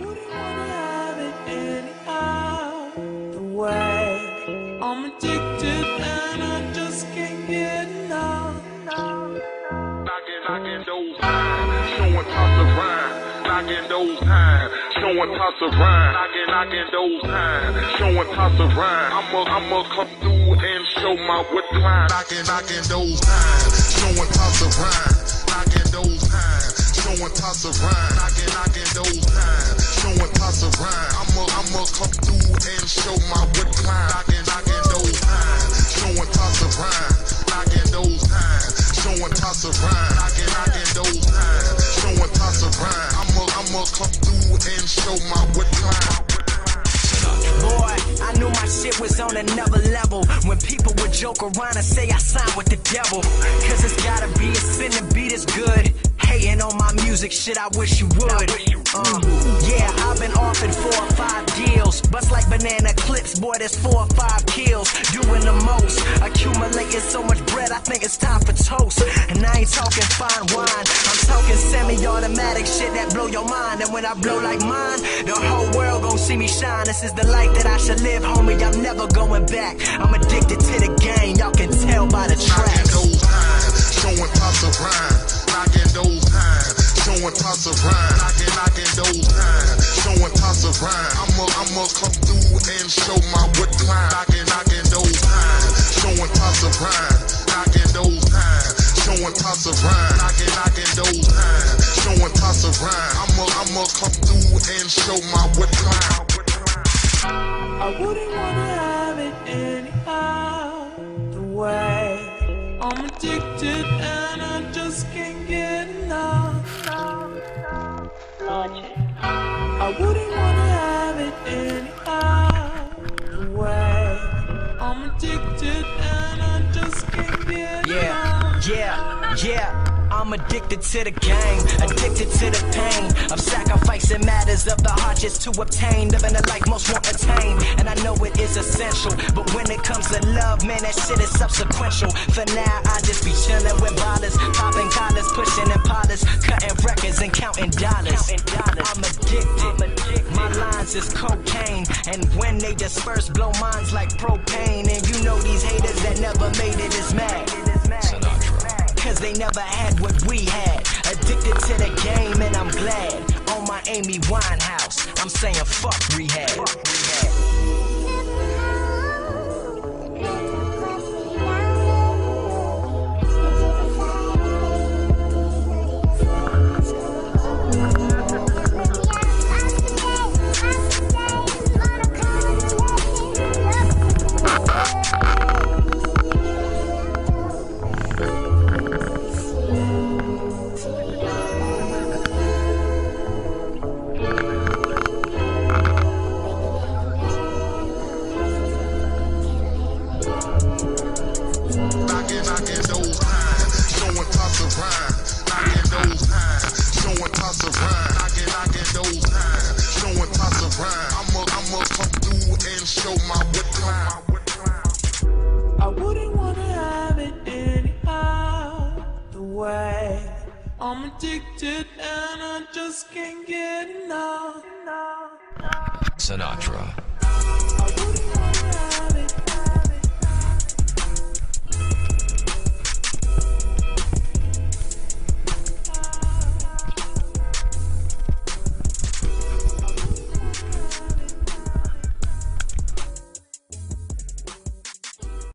wouldn't wanna have it anyhow. The way I'm addicted and I just can't get enough. Knocking, knocking those times, showing toss of rhyme. Knocking those times, showing toss of rhyme. Knocking, knocking those times, showing toss of rhyme. I'ma, I'ma come through and show my wit climb. Knocking, knocking those times, showing toss of rhyme. Knocking those times, showing toss of rhyme. Knocking, knocking those times, showing toss of rhyme. I'ma, I'ma come through and show my wit climb. Knocking, knocking those times, showing toss of rhyme. Knocking those times, showing toss of rhyme. Knocking, knocking those times, showing toss of rhyme. I'ma, I'ma come through and show my wit climb. Boy, I knew my shit was on another level. When people would joke around and say I signed with the devil. Cause it's gotta be a sin to be this good. Hating on my music, shit, I wish you would. Uh, yeah, I've been offered four or five deals. Bust like banana clips, boy, there's four or five kills. Doing the most, accumulating so much bread, I think it's time for toast. And I ain't talking fine wine, I'm talking semi automatic shit that blow your mind. And when I blow like mine, the whole world gon' see me shine. This is the life that I should live, homie. I'm never going back. I'm addicted to the game, y'all can tell by the tracks. I'ma, I'ma come through and show my wit climb. Knocking, knocking those times, showing toss of rhyme. Knocking those times, showing toss of rhyme. Knocking, knocking those times, showing toss of rhyme. I'ma, I'ma come through and show my wit climb. I wouldn't wanna have it anyhow. The way I'm addicted and I just can't get enough. I wouldn't wanna I'm addicted and Yeah, yeah, yeah. I'm addicted to the game, addicted to the pain of sacrificing matters of the heart just to obtain living a life most won't attain. And I know it is essential, but when it comes to love, man, that shit is subsequential. For now, I just be chilling with ballers, popping collars, pushing impalas, cutting records and counting dollars. I'm addicted. My is cocaine, and when they disperse, blow minds like propane. And you know these haters that never made it is mad. Cause they never had what we had. Addicted to the game, and I'm glad. On my Amy Winehouse, I'm saying fuck showing toss of rhyme. Knocking, knocking those times, showing toss of rhyme. I'ma, I'ma come through and show my wit climb. I wouldn't wanna have it anyhow. The way I'm addicted and I just can't get enough. Sinatra.